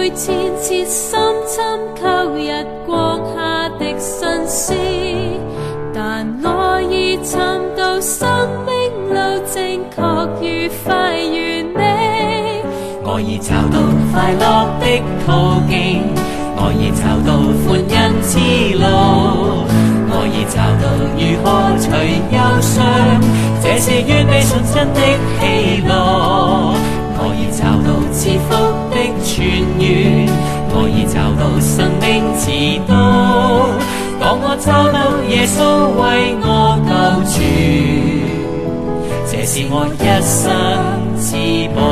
每切切深深透日光下的心息，但我已寻到生命路正确、愉快、完美。我已找到快乐的途径，我已找到欢欣之路，我已找到如何除忧伤，这是愿你纯真的喜乐。我已找到赐福的泉。找到生命之道，当我找到耶稣为我救主，这是我一生至宝。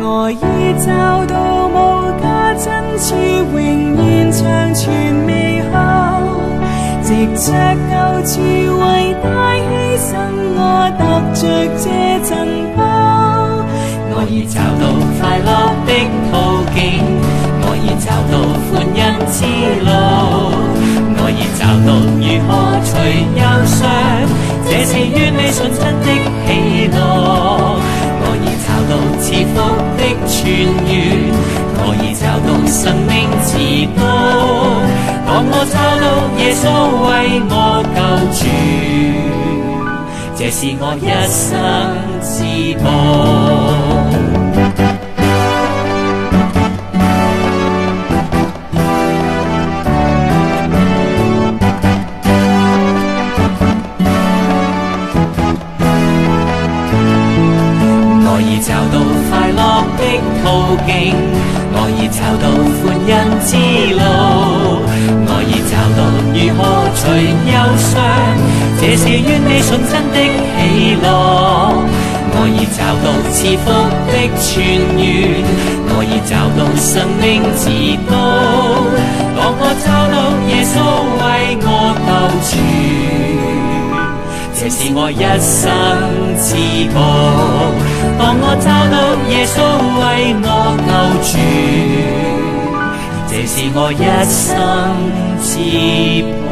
我已找到无价真挚，永远长存美好。直着救主为大牺牲，我踏着这阵。我已找到快乐的途径，我已找到欢欣之路，我已找到如何除忧伤，这是与你信真的喜乐。我已找到赐福的穿越，我已找到生命之光。当我找到耶稣为我救主，这是我一生之宝。我已找到快乐的途径，我已找到欢欣之路，我已找到如何除忧伤，这是愿你纯真的喜乐。我已找到赐福的泉源，我已找到生命之道，当我找到耶稣为我救主，这是我一生之宝。耶稣为我救主，这是我一生之宝。